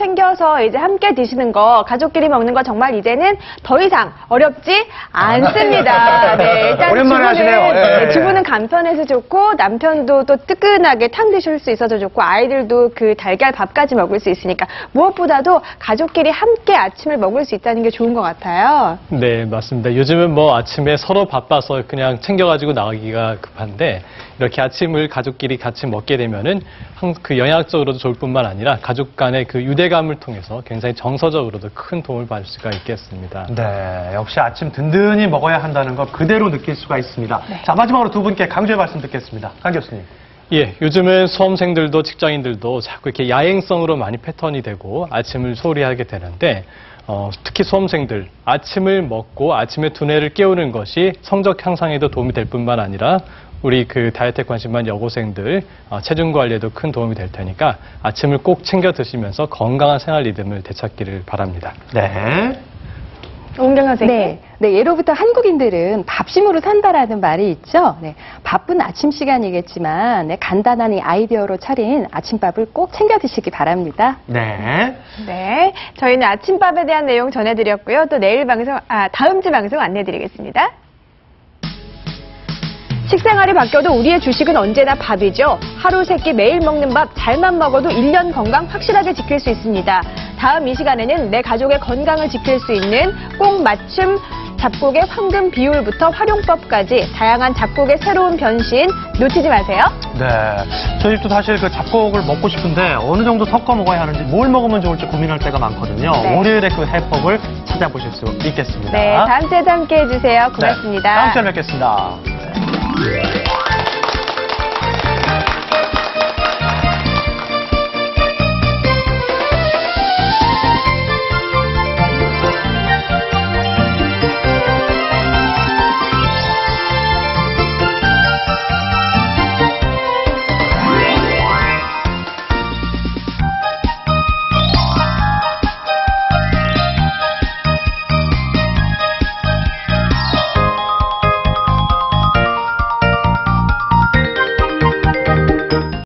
챙겨서 이제 함께 드시는 거, 가족끼리 먹는 거 정말 이제는 더 이상 어렵지 않습니다. 네, 일단 오랜만에 하시네요. 예. 네, 주부는 간편해서 좋고 남편도 또 뜨끈하게 탕 드실 수 있어서 좋고 아이들도 그 달걀 밥까지 먹을 수 있으니까 무엇보다도 가족끼리 함께 아침을 먹을 수 있다는 게 좋은 것 같아요. 네, 맞습니다. 요즘은 뭐 아침에 서로 바빠서 그냥 챙겨가지고 나가기가 급한데 이렇게 아침을 가족끼리 같이 먹게 되면은 항- 그 영양적으로도 좋을 뿐만 아니라 가족 간의 그 유대감을 통해서 굉장히 정서적으로도 큰 도움을 받을 수가 있겠습니다. 네, 역시 아침 든든히 먹어야 한다는 거 그대로 느낄 수가 있습니다. 자, 마지막으로 두 분께 강조의 말씀 듣겠습니다. 강 교수님. 예, 요즘은 수험생들도 직장인들도 자꾸 이렇게 야행성으로 많이 패턴이 되고 아침을 소홀히 하게 되는데 어, 특히 수험생들 아침을 먹고 아침에 두뇌를 깨우는 것이 성적 향상에도 도움이 될 뿐만 아니라 우리 그 다이어트에 관심 많은 여고생들 어, 체중 관리에도 큰 도움이 될 테니까 아침을 꼭 챙겨 드시면서 건강한 생활 리듬을 되찾기를 바랍니다. 네. 오은경 선생님. 네, 네, 예로부터 한국인들은 밥심으로 산다라는 말이 있죠. 네, 바쁜 아침 시간이겠지만 네, 간단한 이 아이디어로 차린 아침밥을 꼭 챙겨 드시기 바랍니다. 네. 네, 저희는 아침밥에 대한 내용 전해드렸고요. 또 내일 방송, 아, 다음 주 방송 안내드리겠습니다. 식생활이 바뀌어도 우리의 주식은 언제나 밥이죠. 하루 세 끼 매일 먹는 밥 잘만 먹어도 1년 건강 확실하게 지킬 수 있습니다. 다음 이 시간에는 내 가족의 건강을 지킬 수 있는 꼭 맞춤 잡곡의 황금 비율부터 활용법까지 다양한 잡곡의 새로운 변신 놓치지 마세요. 네. 저희 집도 사실 그 잡곡을 먹고 싶은데 어느 정도 섞어 먹어야 하는지 뭘 먹으면 좋을지 고민할 때가 많거든요. 네. 월요일에 그 해법을 찾아보실 수 있겠습니다. 네, 다음 주에도 함께 해주세요. 고맙습니다. 네, 다음 주에 뵙겠습니다.